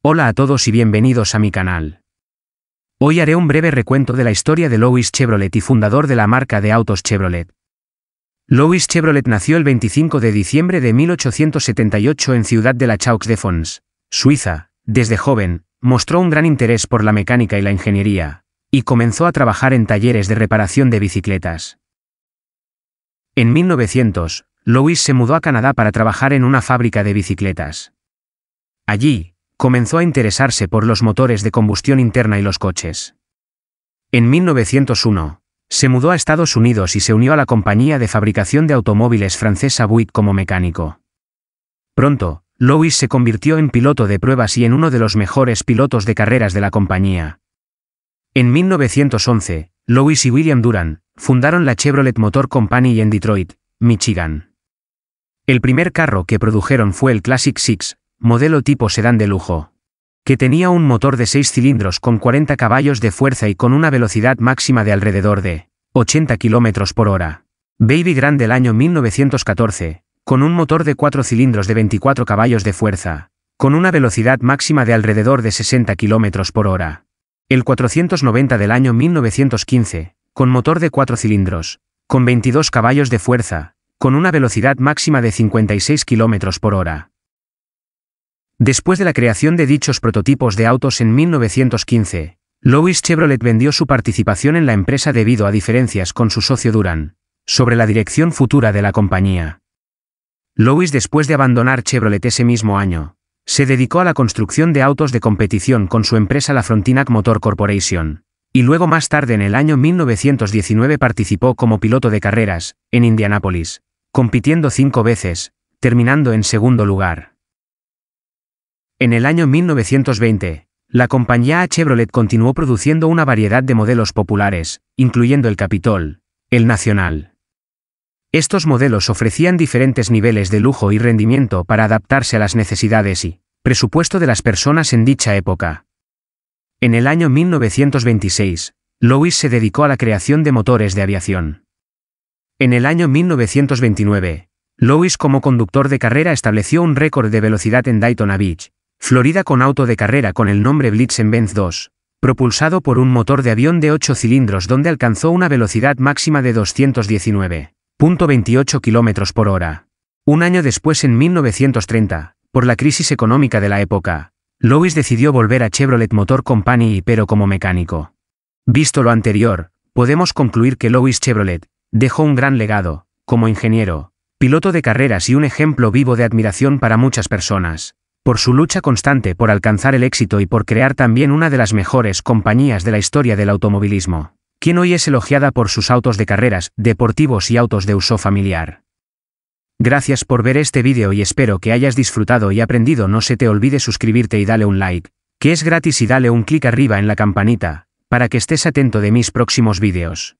Hola a todos y bienvenidos a mi canal. Hoy haré un breve recuento de la historia de Louis Chevrolet y fundador de la marca de autos Chevrolet. Louis Chevrolet nació el 25 de diciembre de 1878 en Ciudad de la Chaux-de-Fonds, Suiza. Desde joven, mostró un gran interés por la mecánica y la ingeniería, y comenzó a trabajar en talleres de reparación de bicicletas. En 1900, Louis se mudó a Canadá para trabajar en una fábrica de bicicletas. Allí, comenzó a interesarse por los motores de combustión interna y los coches. En 1901, se mudó a Estados Unidos y se unió a la compañía de fabricación de automóviles francesa Buick como mecánico. Pronto, Louis se convirtió en piloto de pruebas y en uno de los mejores pilotos de carreras de la compañía. En 1911, Louis y William Duran fundaron la Chevrolet Motor Company en Detroit, Michigan. El primer carro que produjeron fue el Classic Six, modelo tipo sedán de lujo. Que tenía un motor de 6 cilindros con 40 caballos de fuerza y con una velocidad máxima de alrededor de 80 km por hora. Baby Grand del año 1914, con un motor de 4 cilindros de 24 caballos de fuerza, con una velocidad máxima de alrededor de 60 km por hora. El 490 del año 1915, con motor de 4 cilindros, con 22 caballos de fuerza, con una velocidad máxima de 56 km por hora. Después de la creación de dichos prototipos de autos en 1915, Louis Chevrolet vendió su participación en la empresa debido a diferencias con su socio Duran, sobre la dirección futura de la compañía. Louis después de abandonar Chevrolet ese mismo año, se dedicó a la construcción de autos de competición con su empresa la Frontenac Motor Corporation, y luego más tarde en el año 1919 participó como piloto de carreras, en Indianápolis, compitiendo cinco veces, terminando en segundo lugar. En el año 1920, la compañía Chevrolet continuó produciendo una variedad de modelos populares, incluyendo el Capitol, el Nacional. Estos modelos ofrecían diferentes niveles de lujo y rendimiento para adaptarse a las necesidades y presupuesto de las personas en dicha época. En el año 1926, Louis se dedicó a la creación de motores de aviación. En el año 1929, Louis como conductor de carrera estableció un récord de velocidad en Daytona Beach, Florida con auto de carrera con el nombre Benz 2, propulsado por un motor de avión de 8 cilindros donde alcanzó una velocidad máxima de 219.28 km por hora. Un año después, en 1930, por la crisis económica de la época, Louis decidió volver a Chevrolet Motor Company pero como mecánico. Visto lo anterior, podemos concluir que Louis Chevrolet dejó un gran legado, como ingeniero, piloto de carreras y un ejemplo vivo de admiración para muchas personas por su lucha constante por alcanzar el éxito y por crear también una de las mejores compañías de la historia del automovilismo, quien hoy es elogiada por sus autos de carreras, deportivos y autos de uso familiar. Gracias por ver este vídeo y espero que hayas disfrutado y aprendido. No se te olvide suscribirte y dale un like, que es gratis y dale un clic arriba en la campanita, para que estés atento de mis próximos vídeos.